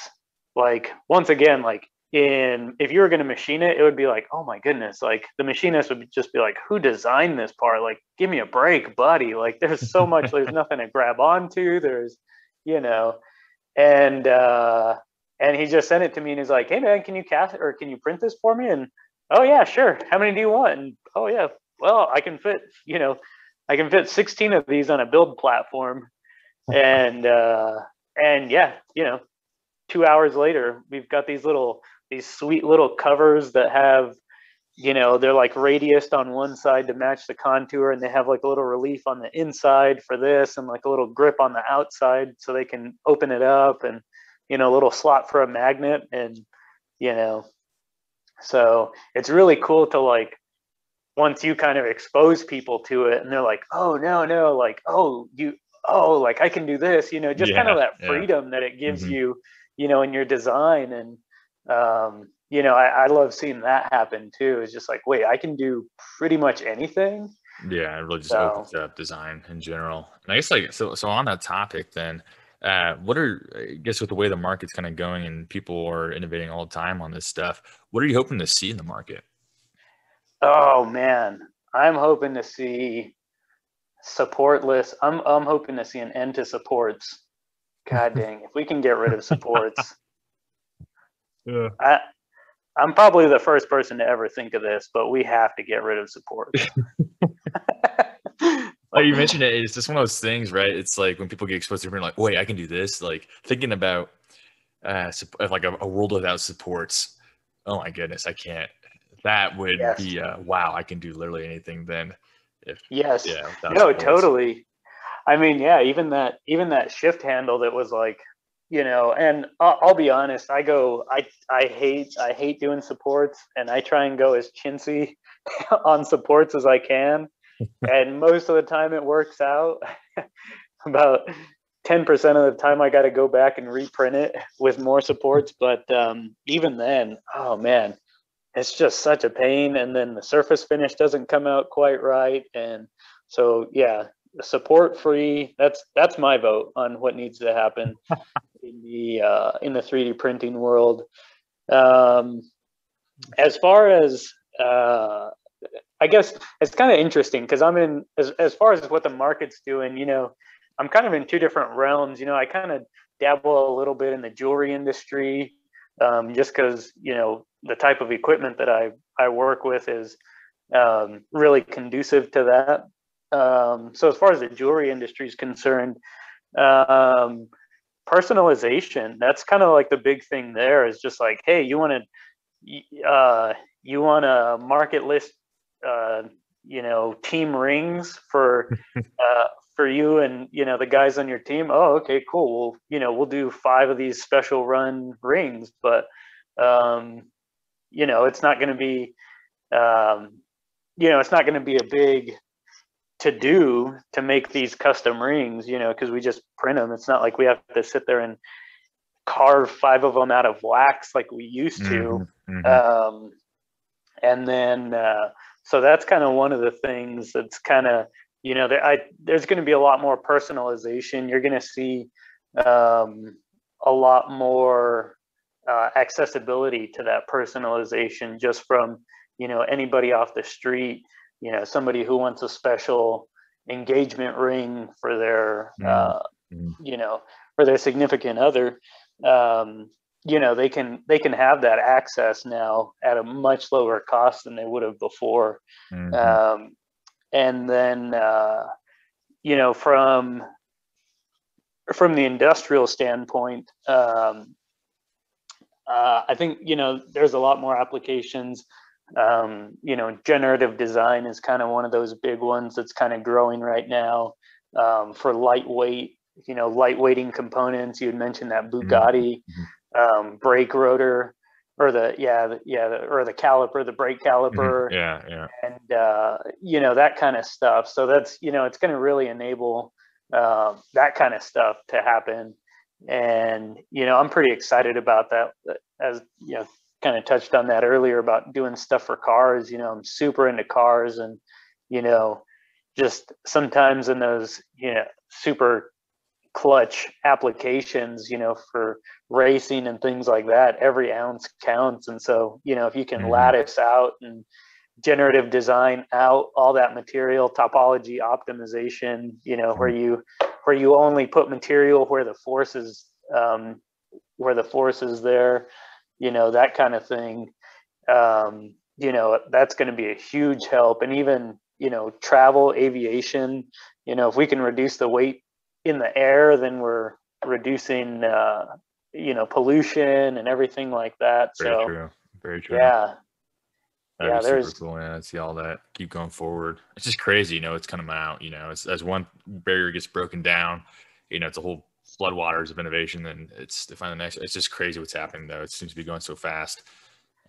like once again like in if you were going to machine it it would be like oh my goodness like the machinist would just be like who designed this part? Like give me a break buddy. Like there's so much there's nothing to grab onto there's you know and uh and he just sent it to me and he's like hey man can you cast or can you print this for me? And oh yeah sure. How many do you want? And oh yeah well i can fit you know i can fit 16 of these on a build platform. And uh and yeah you know two hours later we've got these little these sweet little covers that have you know they're like radiused on one side to match the contour and they have like a little relief on the inside for this and like a little grip on the outside so they can open it up and you know a little slot for a magnet and you know so it's really cool to like once you kind of expose people to it and they're like oh no no like oh you oh like i can do this you know just kind of Yeah, that yeah. freedom that it gives Mhm. you you know in your design and um you know I, I love seeing that happen too it's just like wait i can do pretty much anything Yeah, it really just So- opens up design in general. And I guess like so so on that topic then, uh, what are I guess with the way the market's kind of going and people are innovating all the time on this stuff, what are you hoping to see in the market? Oh man, I'm hoping to see supportless. I'm I'm hoping to see an end to supports. God dang, if we can get rid of supports, Yeah. I I'm probably the first person to ever think of this, but we have to get rid of support. Like you mentioned it, it's just one of those things, right? It's like when people get exposed to it, like, wait, I can do this. Like thinking about uh sup- like a, a world without supports. Oh my goodness, I can't. That would Yes. be uh, wow. I can do literally anything then. If yes. yeah, no supports. totally i mean yeah even that even that shift handle that was like you know and I'll, I'll be honest i go i i hate i hate doing supports and i try and go as chintzy on supports as i can. And most of the time it works out. About 10% of the time i got to go back and reprint it with more supports but um, even then oh man it's just such a pain. And then the surface finish doesn't come out quite right. And so yeah support free that's that's my vote on what needs to happen in the uh, in the 3d printing world. Um, as far as uh, i guess it's kind of interesting because i'm in as, as far as what the market's doing you know i'm kind of in two different realms you know i kind of dabble a little bit in the jewelry industry um, just because you know the type of equipment that i i work with is um, really conducive to that. Um, so as far as the jewelry industry is concerned, um, personalization, that's kind of like the big thing there is just like, hey, you want to, uh, you want to market list, uh, you know, team rings for, uh, for you and, you know, the guys on your team. Oh, okay, cool. Well, you know, we'll do five of these special run rings, but, um, you know, it's not going to be, um, you know, it's not going to be a big, to do to make these custom rings, you know, because we just print them. It's not like we have to sit there and carve five of them out of wax like we used to. Mhm, mhm. Um, and then, uh, so that's kind of one of the things that's kind of you know there, I, there's going to be a lot more personalization you're going to see um, a lot more uh, accessibility to that personalization just from you know anybody off the street you know somebody who wants a special engagement ring for their mm-hmm. uh, mm-hmm. you know for their significant other um, you know they can they can have that access now at a much lower cost than they would have before mm-hmm. um, and then uh, you know from from the industrial standpoint um, uh, i think you know there's a lot more applications um, you know generative design is kind of one of those big ones that's kind of growing right now. Um, for lightweight you know lightweighting components you had mentioned that mm-hmm. bugatti mm-hmm. um, brake rotor or the yeah the, yeah the, or the caliper the brake mm-hmm. caliper. Yeah yeah. And uh, you know that kind of stuff. So that's you know it's going to really enable uh, that kind of stuff to happen. And you know i'm pretty excited about that as you know kind of touched on that earlier about doing stuff for cars you know i'm super into cars and you know just sometimes in those you know super clutch applications, you know, for racing and things like that, every ounce counts. And so, you know, if you can mm-hmm. lattice out and generative design out all that material, topology optimization, you know, where you where you only put material where the force is um, where the force is there, you know, that kind of thing. Um, you know, that's going to be a huge help. And even, you know, travel, aviation, you know, if we can reduce the weight in the air, then we're reducing, uh, you know, pollution and everything like that. Very so, true. Very true. Yeah. That'd yeah, there's cool, man. I see all that. Keep going forward. It's just crazy, you know. It's coming out, you know. It's as one barrier gets broken down, you know, it's a whole floodwaters of innovation. Then it's to find the next. It's just crazy what's happening, though. It seems to be going so fast.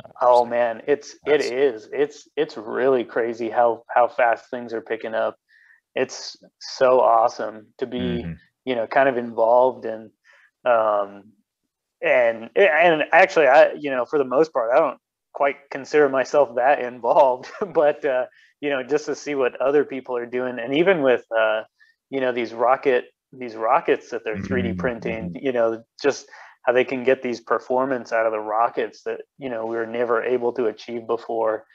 Uh, oh man, it's it is. It's it's really crazy how how fast things are picking up it's so awesome to be mm-hmm. you know kind of involved in um and and actually i you know for the most part i don't quite consider myself that involved but uh you know just to see what other people are doing and even with uh you know these rocket these rockets that they're 3d mm-hmm. printing you know just how they can get these performance out of the rockets that you know we were never able to achieve before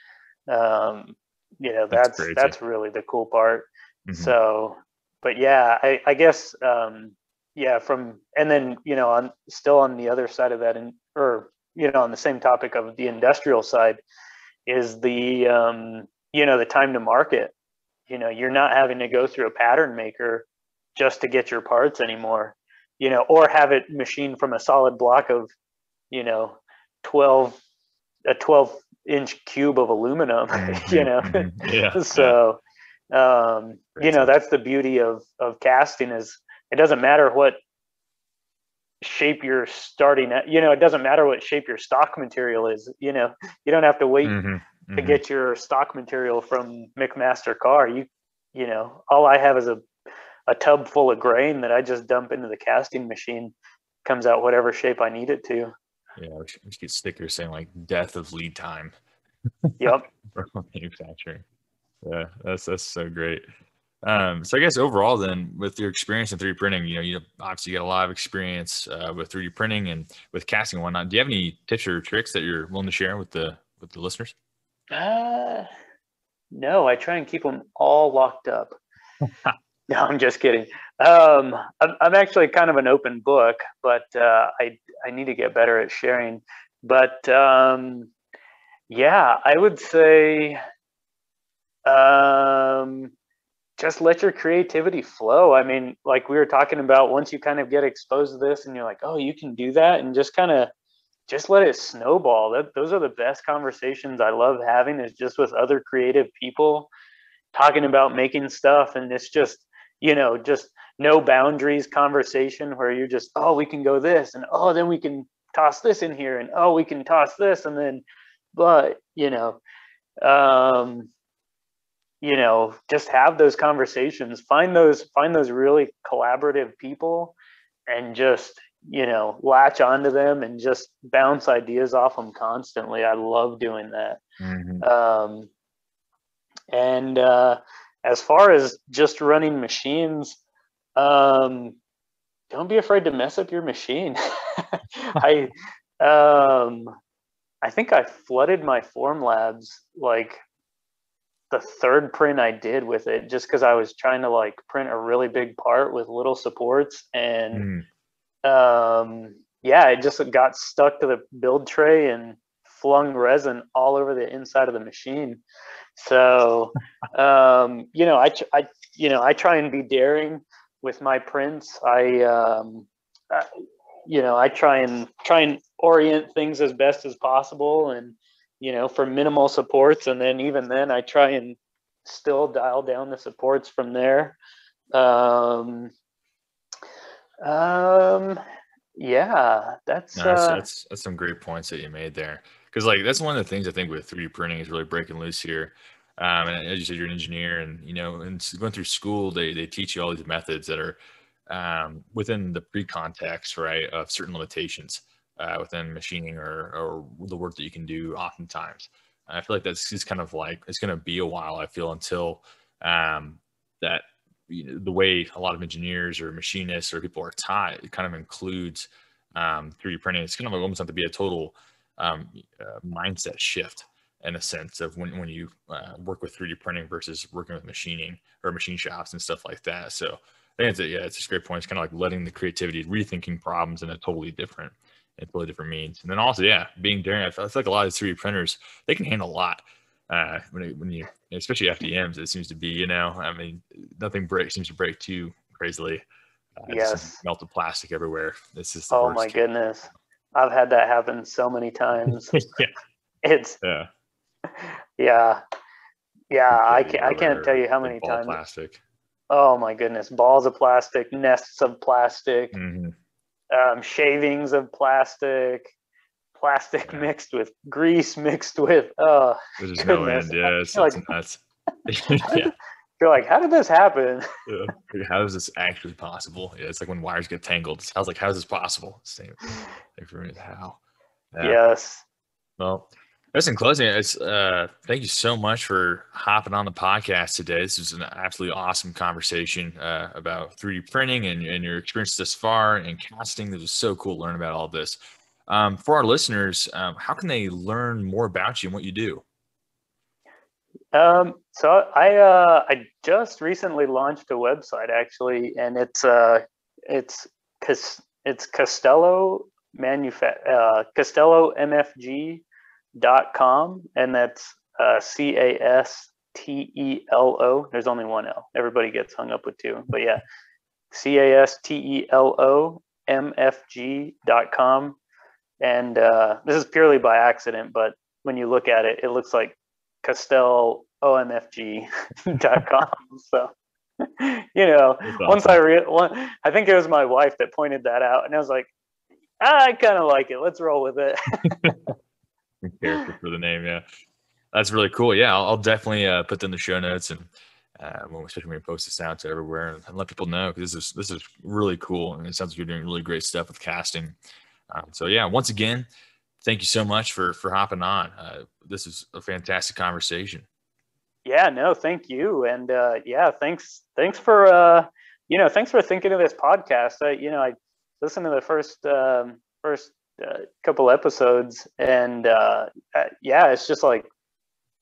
um you know that's that's, that's really the cool part Mm-hmm. So, but yeah, I, I guess, um, yeah, from, and then, you know, on still on the other side of that and, or, you know, on the same topic of the industrial side is the, um, you know, the time to market, you know, you're not having to go through a pattern maker just to get your parts anymore, you know, or have it machined from a solid block of, you know, 12, a 12 inch cube of aluminum, mm-hmm. you know? Mm-hmm. Yeah. so, um, you know that's the beauty of of casting is it doesn't matter what shape you're starting at you know it doesn't matter what shape your stock material is you know you don't have to wait mm-hmm, mm-hmm. to get your stock material from McMaster-Carr you you know all i have is a a tub full of grain that i just dump into the casting machine comes out whatever shape i need it to yeah we should, get stickers saying like death of lead time yep manufacturing yeah, that's that's so great. Um, so I guess overall, then, with your experience in 3D printing, you know, you obviously get a lot of experience uh, with 3D printing and with casting and whatnot. Do you have any tips or tricks that you're willing to share with the with the listeners? Uh, no, I try and keep them all locked up. no, I'm just kidding. Um, I'm, I'm actually kind of an open book, but uh, I I need to get better at sharing. But um, yeah, I would say um, just let your creativity flow. I mean, like we were talking about, once you kind of get exposed to this and you're like, oh, you can do that, and just kind of just let it snowball. That those are the best conversations I love having is just with other creative people talking about making stuff and it's just, you know, just no boundaries conversation where you're just, oh, we can go this and oh, then we can toss this in here and oh, we can toss this and then but, you know, um you know just have those conversations find those find those really collaborative people and just you know latch onto them and just bounce ideas off them constantly i love doing that mm-hmm. um, And uh, as far as just running machines, um, don't be afraid to mess up your machine. I um, I think I flooded my Formlabs like the third print I did with it just because I was trying to like print a really big part with little supports and mm. um, yeah, it just got stuck to the build tray and flung resin all over the inside of the machine. So, um, you know, I, I, you know, I try and be daring with my prints. I, um, I, you know, I try and try and orient things as best as possible, and you know, for minimal supports, and then even then, I try and still dial down the supports from there. Um, um, yeah, that's no, that's, uh, that's that's some great points that you made there. Because like that's one of the things I think with 3D printing is really breaking loose here. Um, and as you said, you're an engineer, and you know, and going through school, they they teach you all these methods that are um, within the pre-context, right, of certain limitations uh, within machining or or the work that you can do. Oftentimes, I feel like that's just kind of like it's going to be a while. I feel until um, that you know, the way a lot of engineers or machinists or people are taught, it kind of includes um, 3D printing. It's kind of almost have to be a total um, uh, mindset shift in a sense of when, when you uh, work with 3D printing versus working with machining or machine shops and stuff like that. So I think it's a, yeah, it's a great point. It's kind of like letting the creativity, rethinking problems in a totally different, in totally different means. And then also, yeah, being daring. I feel, I feel like a lot of 3D printers, they can handle a lot. Uh, when, it, when you, especially FDMs, it seems to be, you know, I mean, nothing breaks seems to break too crazily. Uh, yes. Melted plastic everywhere. This is oh my goodness. I've had that happen so many times. yeah. It's yeah. Yeah. Yeah, I can't I can't tell you how many times plastic. Oh my goodness, balls of plastic, nests of plastic, mm-hmm. um, shavings of plastic, plastic yeah. mixed with grease mixed with oh There's no end. Yeah, it's, like, nuts. yeah. You're like, how did this happen? yeah. How is this actually possible? Yeah, it's like when wires get tangled. I was like, how is this possible? Same me. How? Yeah. Yes. Well, just in closing, it's uh, thank you so much for hopping on the podcast today. This was an absolutely awesome conversation uh, about 3D printing and, and your experience thus far and casting. This was so cool to learn about all this. Um, for our listeners, um, how can they learn more about you and what you do? Um, so I uh, I just recently launched a website actually, and it's uh, it's it's Castelo Manufa- uh, Castelo MFG dot com, and that's uh, C A S T E L O. There's only one L. Everybody gets hung up with two, but yeah, C A S T E L O M F G dot com. And uh, this is purely by accident, but when you look at it, it looks like Castell dot com. so you know, awesome. once I re- one, I think it was my wife that pointed that out, and I was like, ah, I kind of like it. Let's roll with it character for the name. Yeah, that's really cool. Yeah, I'll, I'll definitely uh, put them in the show notes and uh, when especially when we post this out to everywhere and, let people know because this is this is really cool and it sounds like you're doing really great stuff with casting. Um, so yeah, once again, thank you so much for for hopping on. Uh, this is a fantastic conversation. Yeah, no, thank you, and uh, yeah, thanks thanks for uh, you know thanks for thinking of this podcast. I, you know, I listened to the first um, first a couple episodes, and uh, uh, yeah, it's just like,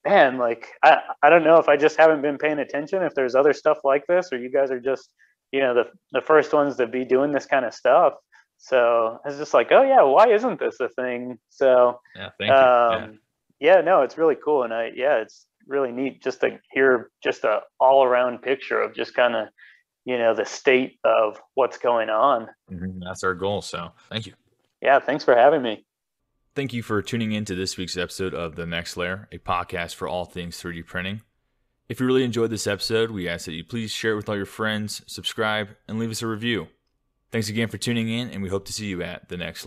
man, like I I don't know if I just haven't been paying attention. If there's other stuff like this, or you guys are just you know the the first ones to be doing this kind of stuff. So it's just like, oh yeah, why isn't this a thing? So yeah, thank you. Um, yeah. yeah, no, it's really cool, and I yeah, it's really neat just to hear just a all around picture of just kind of you know the state of what's going on. Mm-hmm. That's our goal. So thank you. Yeah, thanks for having me. Thank you for tuning in to this week's episode of The Next Layer, a podcast for all things 3D printing. If you really enjoyed this episode, we ask that you please share it with all your friends, subscribe, and leave us a review. Thanks again for tuning in, and we hope to see you at the next